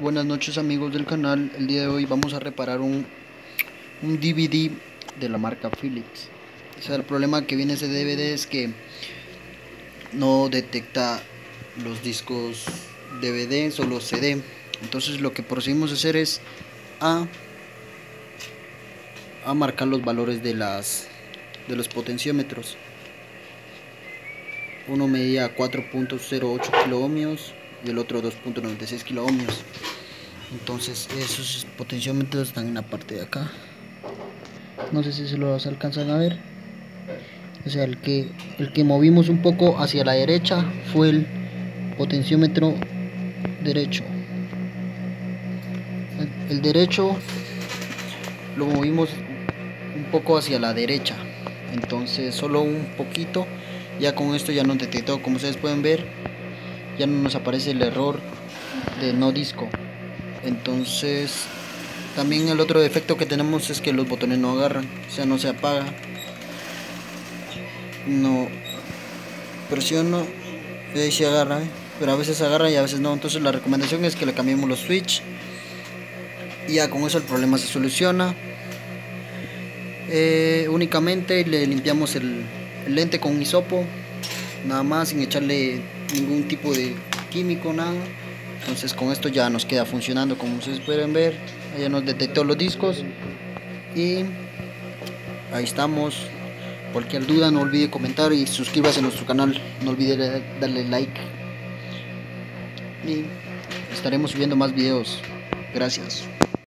Buenas noches amigos del canal, el día de hoy vamos a reparar un, DVD de la marca Philips. El problema que viene ese DVD es que no detecta los discos DVD, solo CD. Entonces lo que procedimos a hacer es a, a marcar los valores de las de los potenciómetros. Uno medía 4.08 kiloohmios y el otro 2.96 kiloohmios entonces esos potenciómetros están en la parte de acá. No sé si se los alcanzan a ver. O sea el que el que movimos un poco hacia la derecha fue el potenciómetro derecho. El, derecho lo movimos un poco hacia la derecha. Entonces solo un poquito. Ya con esto ya no detectó. Como ustedes pueden ver ya no nos aparece el error de no disco. Entonces también el otro defecto que tenemos es que los botones no agarran o sea no se apaga. No presiono y ahí se agarra ¿eh? pero a veces agarra y a veces no. Entonces la recomendación es que le cambiemos los switch y ya con eso el problema se soluciona. Eh, únicamente le limpiamos el, el lente con un hisopo nada más sin echarle ningún tipo de químico nada. Entonces con esto ya nos queda funcionando como ustedes pueden ver. Ya nos detectó los discos. Y ahí estamos. Cualquier duda no olvide comentar y suscríbase a nuestro canal. No olvide darle like. Y estaremos subiendo más videos. Gracias